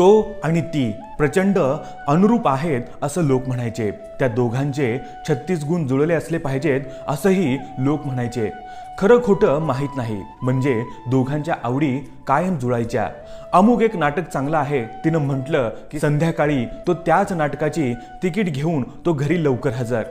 तो आणि ती. प्रचंड अनुरूप आहेत असं लोक म्हणायचे. त्या दोघांचे छत्तीस गुण जुळले असले पाहिजेत असंही लोक म्हणायचे. खरं खोटं माहीत नाही म्हणजे दोघांच्या आवडी कायम जुळायच्या. अमुक एक नाटक चांगलं आहे तिनं म्हटलं की संध्याकाळी तो त्याच नाटकाची तिकीट घेऊन तो घरी लवकर हजर.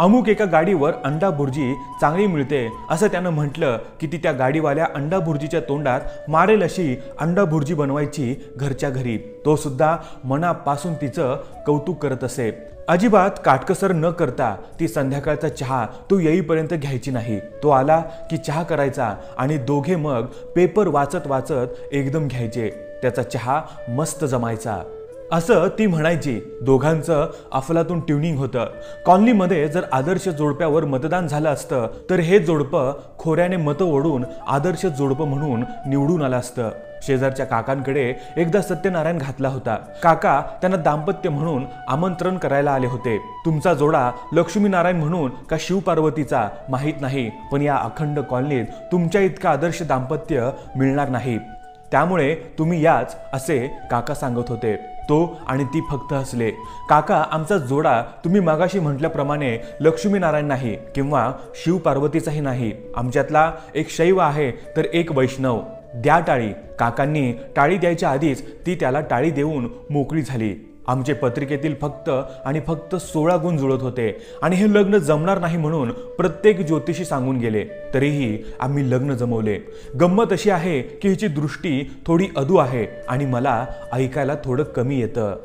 अमुक एका गाडीवर अंडा भुर्जी चांगली मिळते असं त्यानं म्हटलं की ती त्या गाडीवाल्या अंडा भुर्जीच्या तोंडात मारेल अशी अंडा भुर्जी बनवायची घरच्या घरी. तो सुद्धा मना मनापासून तिचं कौतुक करत असे. अजिबात काटकसर न करता ती संध्याकाळचा चहा तो येईपर्यंत घ्यायची नाही. तो आला की चहा करायचा आणि दोघे मग पेपर वाचत वाचत एकदम घ्यायचे. त्याचा चहा मस्त जमायचा. असं ती म्हणायची. दोघांचं अफलातून ट्युनिंग होतं. कॉलनीमध्ये जर आदर्श जोडप्यावर मतदान झालं असतं तर हे जोडपं खोऱ्याने मतं ओढून आदर्श जोडपं म्हणून निवडून आलं असतं. शेजारच्या काकांकडे एकदा सत्यनारायण घातला होता. काका त्यांना दाम्पत्य म्हणून आमंत्रण करायला आले होते. तुमचा जोडा लक्ष्मीनारायण म्हणून का शिवपार्वतीचा माहीत नाही पण या अखंड कॉलनीत तुमच्या इतका आदर्श दाम्पत्य मिळणार नाही. त्यामुळे तुम्ही याच असे काका सांगत होते. तो आणि ती फक्त हसले काका आमचा जोडा तुम्ही मागाशी म्हटल्याप्रमाणे लक्ष्मीनारायण नाही किंवा शिव पार्वतीचाही नाही. आमच्यातला एक शैव आहे तर एक वैष्णव. द्या टाळी. काकांनी टाळी द्यायच्या आधीच ती त्याला टाळी देऊन मोकळी झाली. आमचे पत्रिकेतील फक्त आणि फक्त सोळा गुण जुळत होते. आणि हे लग्न जमणार नाही म्हणून प्रत्येक ज्योतिषी सांगून गेले. तरीही आम्ही लग्न जमवले. गंमत अशी आहे की हिची दृष्टी थोडी अधू आहे आणि मला ऐकायला थोडं कमी येतं.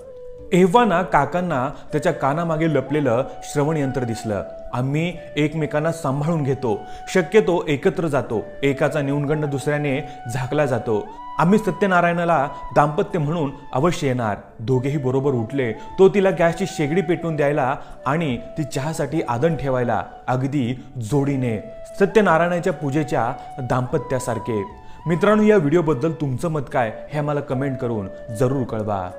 एव्हाना काकांना त्याच्या कानामागे लपलेलं श्रवण यंत्र दिसलं. आम्ही एकमेकांना सांभाळून घेतो. शक्यतो एकत्र जातो. एकाचा न्यूनगंड दुसऱ्याने झाकला जातो. आम्ही सत्यनारायणाला दाम्पत्य म्हणून अवश्य येणार. दोघेही बरोबर उठले. तो तिला गॅसची शेगडी पेटून द्यायला आणि ती चहासाठी आदन ठेवायला अगदी जोडीने सत्यनारायणाच्या पूजेच्या दाम्पत्यासारखे. मित्रांनो या व्हिडिओबद्दल तुमचं मत काय हे मला कमेंट करून जरूर कळवा.